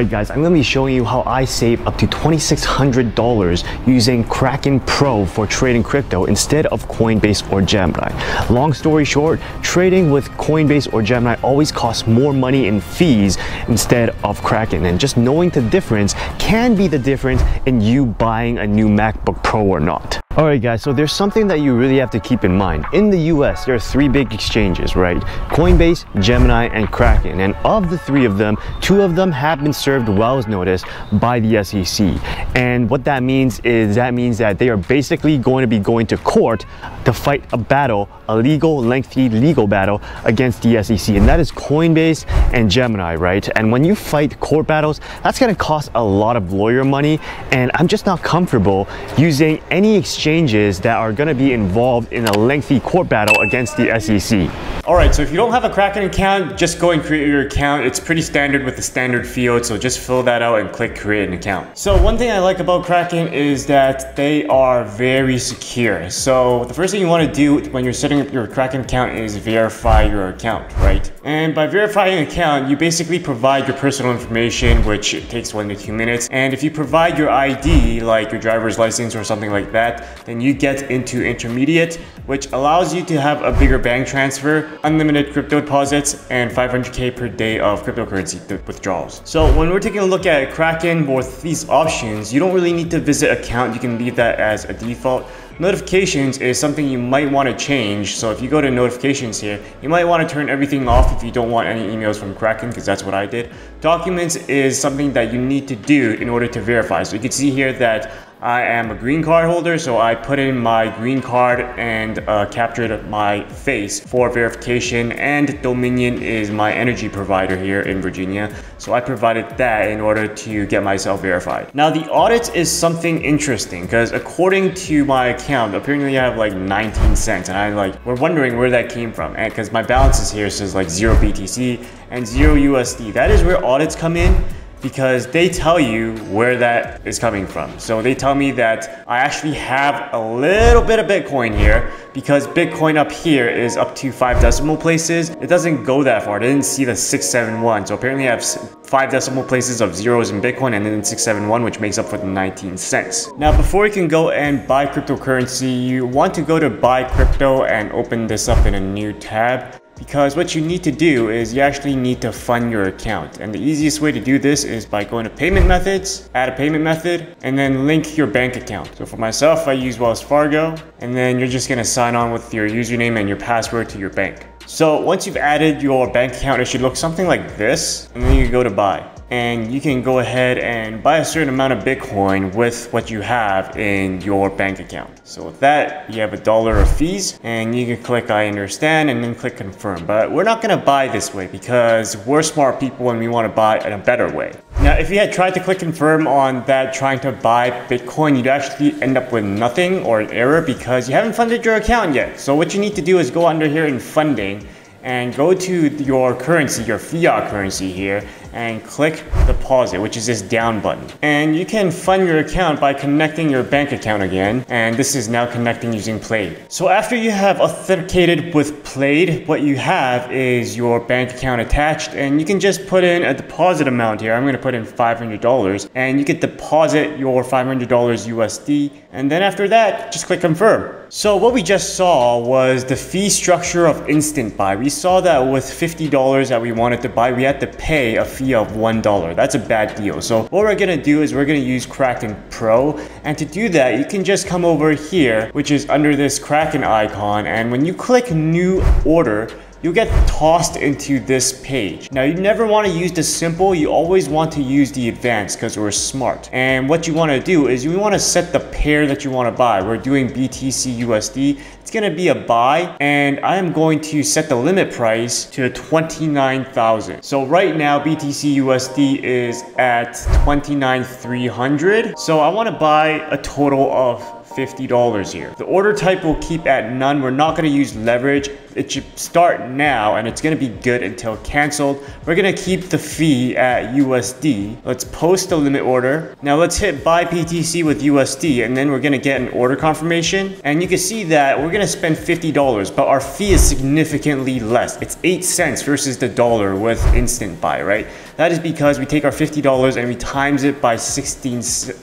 Alright guys, I'm going to be showing you how I save up to $2,600 using Kraken Pro for trading crypto instead of Coinbase or Gemini. Long story short, trading with Coinbase or Gemini always costs more money in fees instead of Kraken and just knowing the difference can be the difference in you buying a new MacBook Pro or not. Alright guys, so there's something that you really have to keep in mind. In the US, there are three big exchanges, right? Coinbase, Gemini, and Kraken. And of the three of them, two of them have been served Wells notice by the SEC. And what that means is that means that they are basically going to be going to court to fight a battle, a legal, lengthy legal battle against the SEC. And that is Coinbase and Gemini, right? And when you fight court battles, that's gonna cost a lot of lawyer money. And I'm just not comfortable using any exchanges that are gonna be involved in a lengthy court battle against the SEC. All right, so if you don't have a Kraken account, just go and create your account. It's pretty standard with the standard field, so just fill that out and click create an account. So one thing I like about Kraken is that they are very secure. So the first thing you want to do when you're setting up your Kraken account is verify your account, right? And by verifying account, you basically provide your personal information, which takes one to two minutes. And if you provide your ID, like your driver's license or something like that, then you get into intermediate, which allows you to have a bigger bank transfer unlimited crypto deposits, and 500k per day of cryptocurrency withdrawals. So when we're taking a look at Kraken with these options, you don't really need to visit account. You can leave that as a default. Notifications is something you might want to change. So if you go to notifications here, you might want to turn everything off if you don't want any emails from Kraken, because that's what I did. Documents is something that you need to do in order to verify. So you can see here that I am a green card holder, so I put in my green card and uh, captured my face for verification and Dominion is my energy provider here in Virginia. So I provided that in order to get myself verified. Now the audit is something interesting because according to my account, apparently I have like 19 cents and I like, we're wondering where that came from. And because my balances here says like zero BTC and zero USD. That is where audits come in because they tell you where that is coming from. So they tell me that I actually have a little bit of Bitcoin here because Bitcoin up here is up to five decimal places. It doesn't go that far. I didn't see the 671. So apparently I have five decimal places of zeros in Bitcoin and then 671, which makes up for the 19 cents. Now, before you can go and buy cryptocurrency, you want to go to buy crypto and open this up in a new tab because what you need to do is you actually need to fund your account. And the easiest way to do this is by going to payment methods, add a payment method, and then link your bank account. So for myself, I use Wells Fargo, and then you're just gonna sign on with your username and your password to your bank. So once you've added your bank account, it should look something like this, and then you go to buy and you can go ahead and buy a certain amount of Bitcoin with what you have in your bank account. So with that, you have a dollar of fees and you can click I understand and then click confirm. But we're not gonna buy this way because we're smart people and we wanna buy in a better way. Now, if you had tried to click confirm on that trying to buy Bitcoin, you'd actually end up with nothing or an error because you haven't funded your account yet. So what you need to do is go under here in funding and go to your currency, your fiat currency here, and click deposit, which is this down button. And you can fund your account by connecting your bank account again. And this is now connecting using Plaid. So after you have authenticated with Plaid, what you have is your bank account attached and you can just put in a deposit amount here. I'm going to put in $500 and you can deposit your $500 USD. And then after that, just click confirm. So what we just saw was the fee structure of instant buy. We saw that with $50 that we wanted to buy, we had to pay a fee of $1. That's a bad deal. So what we're gonna do is we're gonna use Kraken Pro. And to do that, you can just come over here, which is under this Kraken icon. And when you click new order, you'll get tossed into this page. Now you never want to use the simple, you always want to use the advanced because we're smart. And what you want to do is you want to set the pair that you want to buy. We're doing BTC USD. It's going to be a buy and I'm going to set the limit price to 29,000. So right now BTC USD is at 29,300. So I want to buy a total of $50 here. The order type will keep at none. We're not gonna use leverage. It should start now and it's gonna be good until canceled. We're gonna keep the fee at USD. Let's post a limit order. Now let's hit buy BTC with USD and then we're gonna get an order confirmation. And you can see that we're gonna spend $50, but our fee is significantly less. It's eight cents versus the dollar with instant buy, right? That is because we take our $50 and we times it by 16%,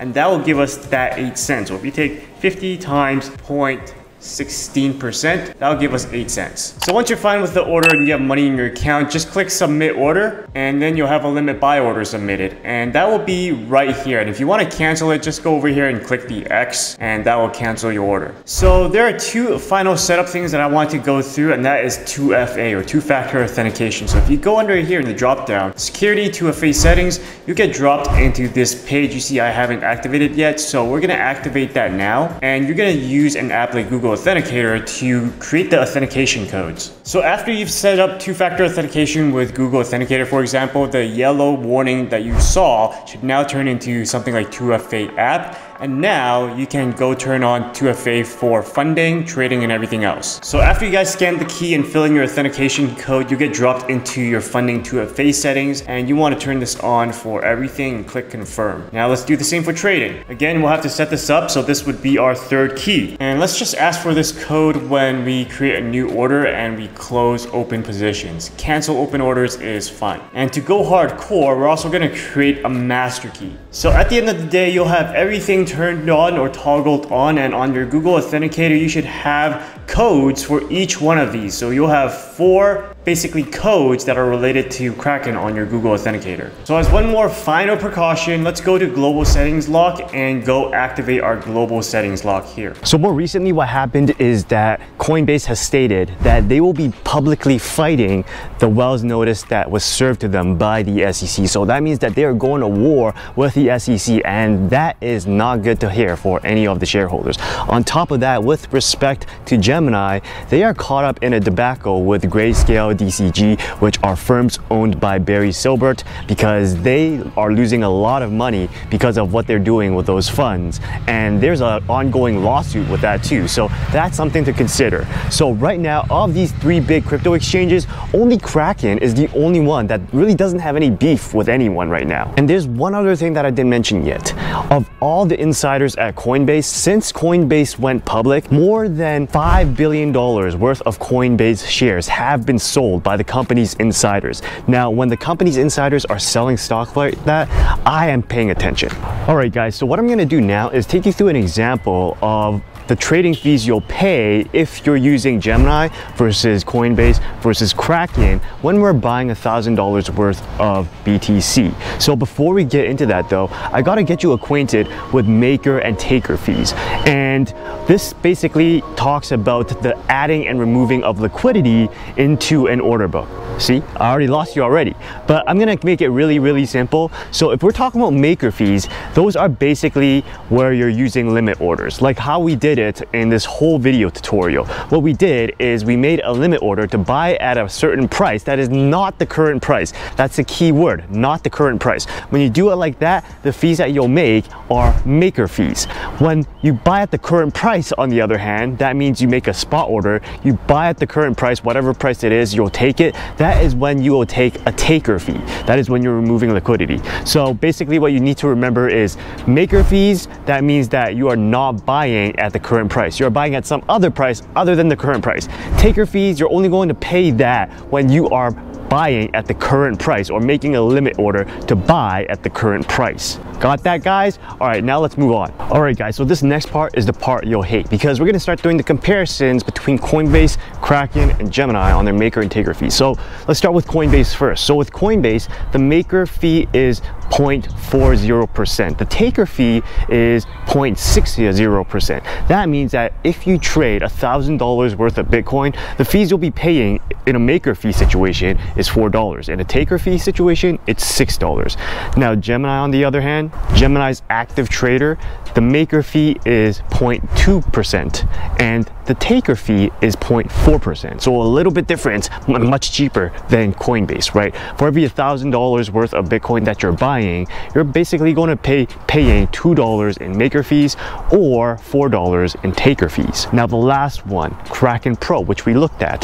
and that will give us that 8 cents. So if you take 50 times point 16%. That'll give us 8 cents. So once you're fine with the order and you have money in your account, just click submit order and then you'll have a limit buy order submitted. And that will be right here. And if you want to cancel it, just go over here and click the X and that will cancel your order. So there are two final setup things that I want to go through and that is 2FA or two-factor authentication. So if you go under here in the drop down, security 2FA settings, you get dropped into this page. You see I haven't activated yet. So we're going to activate that now. And you're going to use an app like Google Authenticator to create the authentication codes. So after you've set up two-factor authentication with Google Authenticator, for example, the yellow warning that you saw should now turn into something like 2FA app and now you can go turn on 2FA for funding, trading, and everything else. So after you guys scan the key and fill in your authentication code, you get dropped into your funding 2FA settings and you want to turn this on for everything and click confirm. Now let's do the same for trading. Again, we'll have to set this up. So this would be our third key. And let's just ask for this code when we create a new order and we close open positions. Cancel open orders is fine. And to go hardcore, we're also to create a master key. So at the end of the day, you'll have everything turned on or toggled on and on your Google Authenticator you should have codes for each one of these. So you'll have four basically codes that are related to Kraken on your Google Authenticator. So as one more final precaution, let's go to global settings lock and go activate our global settings lock here. So more recently what happened is that Coinbase has stated that they will be publicly fighting the Wells notice that was served to them by the SEC. So that means that they are going to war with the SEC and that is not good to hear for any of the shareholders. On top of that, with respect to Gemini, they are caught up in a debacle with Grayscale DCG, which are firms owned by Barry Silbert, because they are losing a lot of money because of what they're doing with those funds. And there's an ongoing lawsuit with that too. So that's something to consider. So right now, of these three big crypto exchanges, only Kraken is the only one that really doesn't have any beef with anyone right now. And there's one other thing that I didn't mention yet. Of all the insiders at Coinbase, since Coinbase went public, more than $5 billion worth of Coinbase shares have been sold sold by the company's insiders. Now, when the company's insiders are selling stock like that, I am paying attention. All right, guys, so what I'm gonna do now is take you through an example of the trading fees you'll pay if you're using Gemini versus Coinbase versus Kraken when we're buying $1,000 worth of BTC. So before we get into that though, I gotta get you acquainted with maker and taker fees. And this basically talks about the adding and removing of liquidity into an order book. See, I already lost you already. But I'm gonna make it really, really simple. So if we're talking about maker fees, those are basically where you're using limit orders, like how we did it in this whole video tutorial. What we did is we made a limit order to buy at a certain price that is not the current price. That's the key word, not the current price. When you do it like that, the fees that you'll make are maker fees. When you buy at the current price, on the other hand, that means you make a spot order, you buy at the current price, whatever price it is, you'll take it. That is when you will take a taker fee. That is when you're removing liquidity. So basically what you need to remember is maker fees, that means that you are not buying at the current price. You're buying at some other price other than the current price. Taker fees, you're only going to pay that when you are buying at the current price or making a limit order to buy at the current price. Got that guys? All right, now let's move on. All right guys, so this next part is the part you'll hate because we're gonna start doing the comparisons between Coinbase, Kraken, and Gemini on their maker and taker fees. So let's start with Coinbase first. So with Coinbase, the maker fee is 0.40%. The taker fee is 0.60%. That means that if you trade $1,000 worth of Bitcoin, the fees you'll be paying in a maker fee situation is $4. In a taker fee situation, it's $6. Now, Gemini on the other hand, Gemini's active trader, the maker fee is 0.2% and the taker fee is 0.4%. So a little bit different, much cheaper than Coinbase, right? For every $1,000 worth of Bitcoin that you're buying, you're basically going to pay paying $2 in maker fees or $4 in taker fees. Now the last one, Kraken Pro, which we looked at,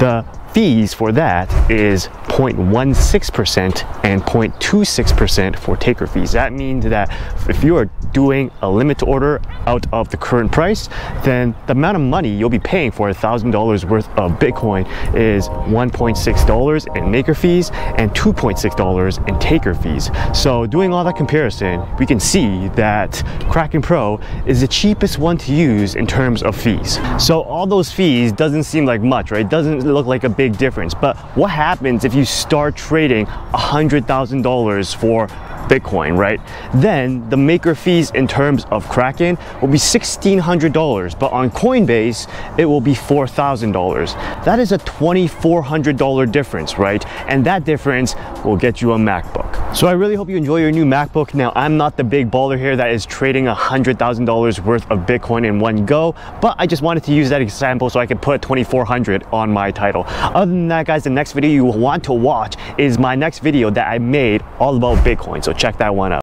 the fees for that is 0.16% and 0.26% for taker fees. That means that if you are doing a limit order out of the current price, then the amount of money you'll be paying for $1,000 worth of Bitcoin is $1.6 in maker fees and $2.6 in taker fees. So doing all that comparison, we can see that Kraken Pro is the cheapest one to use in terms of fees. So all those fees doesn't seem like much, right? It doesn't look like a big difference. But what happens if you start trading $100,000 for Bitcoin, right? Then the maker fees in terms of Kraken will be $1,600, but on Coinbase, it will be $4,000. That is a $2,400 difference, right? And that difference will get you a MacBook. So I really hope you enjoy your new MacBook. Now, I'm not the big baller here that is trading $100,000 worth of Bitcoin in one go, but I just wanted to use that example so I could put 2400 on my title. Other than that, guys, the next video you want to watch is my next video that I made all about Bitcoin. So check that one out.